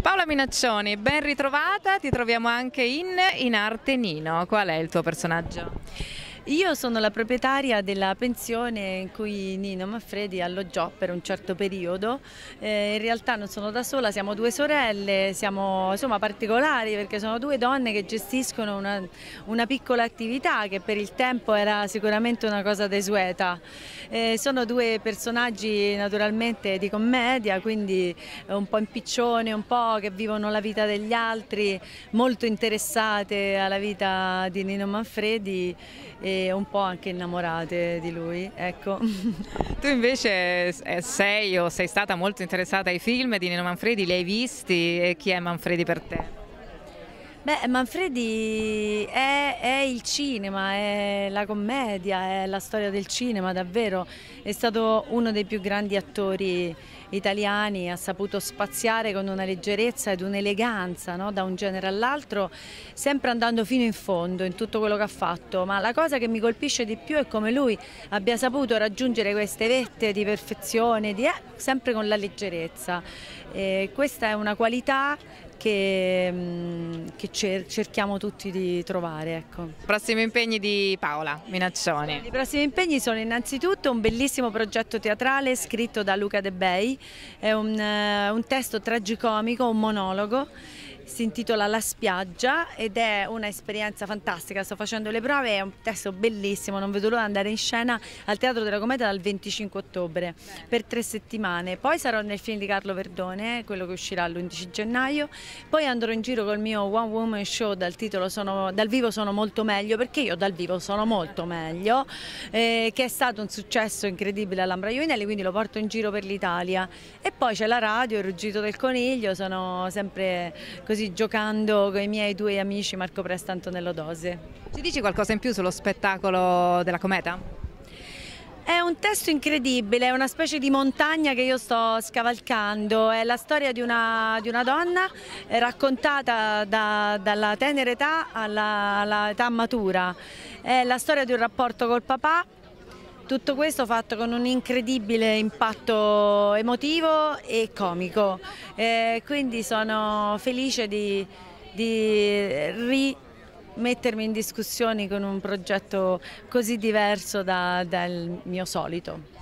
Paola Minaccioni, ben ritrovata, ti troviamo anche in In Arte Nino. Qual è il tuo personaggio? Io sono la proprietaria della pensione in cui Nino Manfredi alloggiò per un certo periodo. Eh, in realtà non sono da sola, siamo due sorelle, siamo insomma, particolari perché sono due donne che gestiscono una, una, piccola attività che per il tempo era sicuramente una cosa desueta. Eh, sono due personaggi naturalmente di commedia, quindi un po' impiccioni, un po' che vivono la vita degli altri, molto interessate alla vita di Nino Manfredi e un po' anche innamorate di lui. Ecco. Tu invece eh, sei o sei stata molto interessata ai film di Nino Manfredi, li hai visti e chi è Manfredi per te? Beh, Manfredi è, è, il cinema, è la commedia, è la storia del cinema, davvero. È stato uno dei più grandi attori italiani, ha saputo spaziare con una leggerezza ed un'eleganza no? da un genere all'altro, sempre andando fino in fondo in tutto quello che ha fatto. Ma la cosa che mi colpisce di più è come lui abbia saputo raggiungere queste vette di perfezione, di, eh, sempre con la leggerezza. E questa è una qualità che, mm, che cerchiamo tutti di trovare. Ecco. Prossimi impegni di Paola Minaccioni? I prossimi impegni sono innanzitutto un bellissimo progetto teatrale scritto da Luca De Bei, è un, eh, un testo tragicomico, un monologo si intitola La spiaggia ed è un'esperienza fantastica, sto facendo le prove, è un testo bellissimo, non vedo l'ora di andare in scena al Teatro della Commedia dal 25 ottobre per tre settimane, poi sarò nel film di Carlo Verdone, quello che uscirà l'11 gennaio, poi andrò in giro col mio One Woman Show dal titolo sono, Dal vivo sono molto meglio, perché io dal vivo sono molto meglio, eh, che è stato un successo incredibile all'Ambra Iovinelli, quindi lo porto in giro per l'Italia. E poi c'è la radio, il ruggito del coniglio, sono sempre così così giocando con i miei due amici Marco Presta e Antonello Dose. Ci dici qualcosa in più sullo spettacolo della cometa? È un testo incredibile, è una specie di montagna che io sto scavalcando, è la storia di una, di una donna raccontata da, dalla tenera età all'età matura, è la storia di un rapporto col papà tutto questo fatto con un incredibile impatto emotivo e comico, eh, quindi sono felice di, di rimettermi in discussione con un progetto così diverso da, dal mio solito.